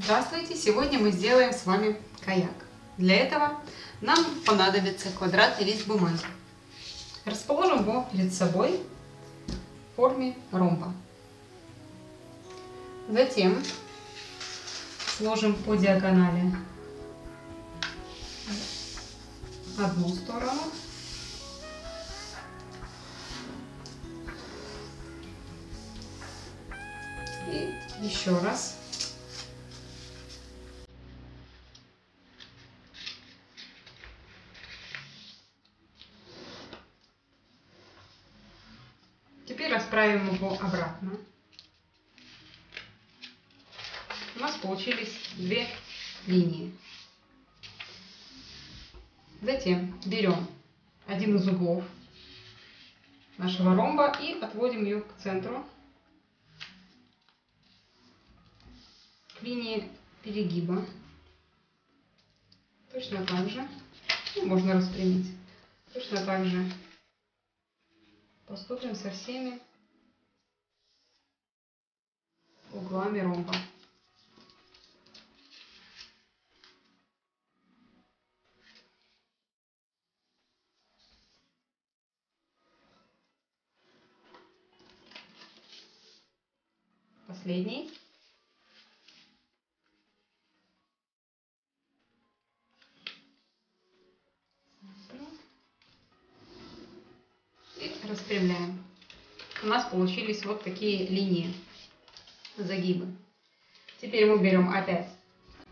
Здравствуйте! Сегодня мы сделаем с вами каяк. Для этого нам понадобится квадратный лист бумаги. Расположим его перед собой в форме ромба. Затем сложим по диагонали одну сторону и еще раз Теперь расправим его обратно. У нас получились две линии. Затем берем один из углов нашего ромба и отводим ее к центру, к линии перегиба. Точно так же, ну, можно распрямить, точно так же поступим со всеми углами ромба. Последний. Распрямляем. У нас получились вот такие линии, загибы. Теперь мы берем опять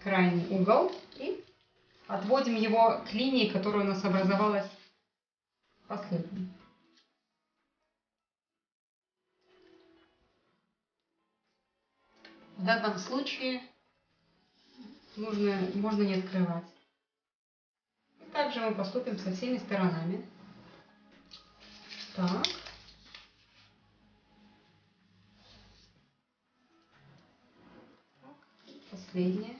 крайний угол и отводим его к линии, которая у нас образовалась последней. В данном случае нужно, можно не открывать. И также мы поступим со всеми сторонами. Так. Последнее.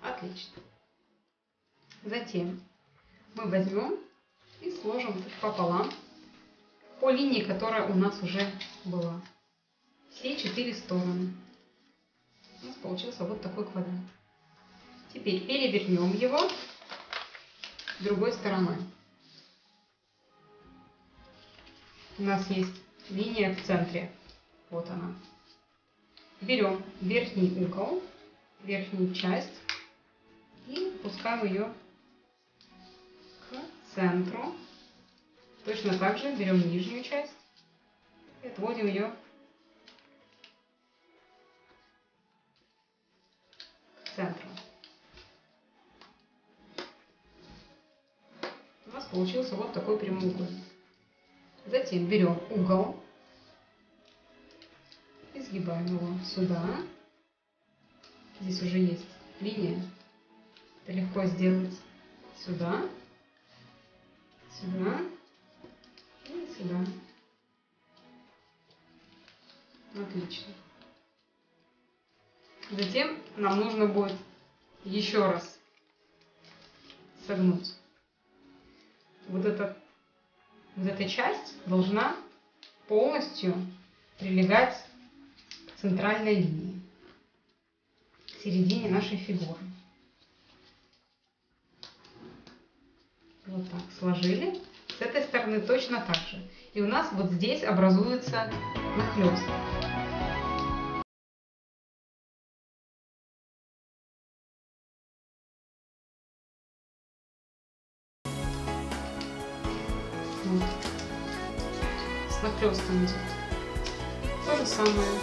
Отлично. Затем мы возьмем и сложим пополам по линии, которая у нас уже была. Все четыре стороны. У нас получился вот такой квадрат. Теперь перевернем его другой стороной. У нас есть линия в центре. Вот она. Берем верхний угол, верхнюю часть и пускаем ее к центру. Точно так же берем нижнюю часть и отводим ее к центру. Получился вот такой прямоугольник. Затем берем угол, изгибаем его сюда. Здесь уже есть линия. Это легко сделать сюда, сюда и сюда. Отлично. Затем нам нужно будет еще раз согнуть вот эта, вот эта часть должна полностью прилегать к центральной линии, к середине нашей фигуры. Вот так сложили. С этой стороны точно так же. И у нас вот здесь образуется нахлест. Вот с нахлестом идет. То же самое.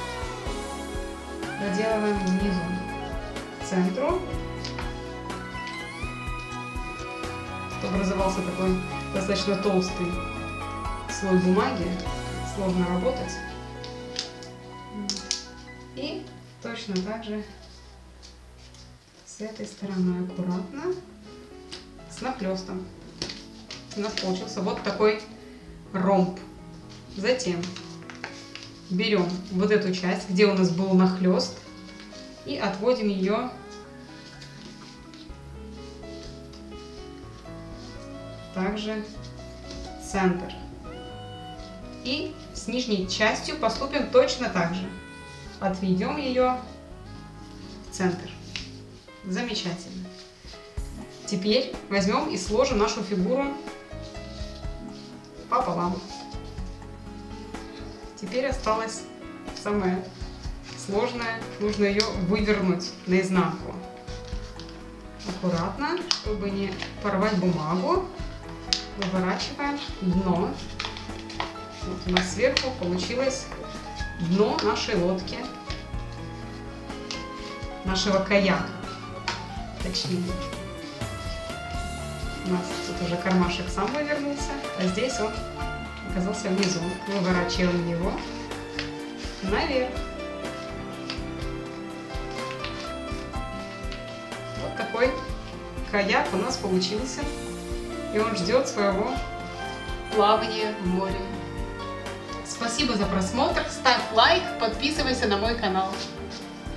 Проделываем внизу, к центру, чтобы образовался такой достаточно толстый слой бумаги, сложно работать. И точно так же с этой стороны аккуратно с нахлестом у нас получился вот такой ромб. Затем берем вот эту часть, где у нас был нахлест, и отводим ее также центр. И с нижней частью поступим точно так же. Отведем ее в центр. Замечательно. Теперь возьмем и сложим нашу фигуру пополам. Теперь осталось самое сложное. Нужно ее вывернуть наизнанку. Аккуратно, чтобы не порвать бумагу, выворачиваем дно. Вот у нас сверху получилось дно нашей лодки, нашего каяка, точнее. У нас тут уже кармашек сам вывернулся, а здесь он оказался внизу. Выворачиваем его наверх. Вот такой каяк у нас получился. И он ждет своего плавания в море. Спасибо за просмотр, ставь лайк, подписывайся на мой канал.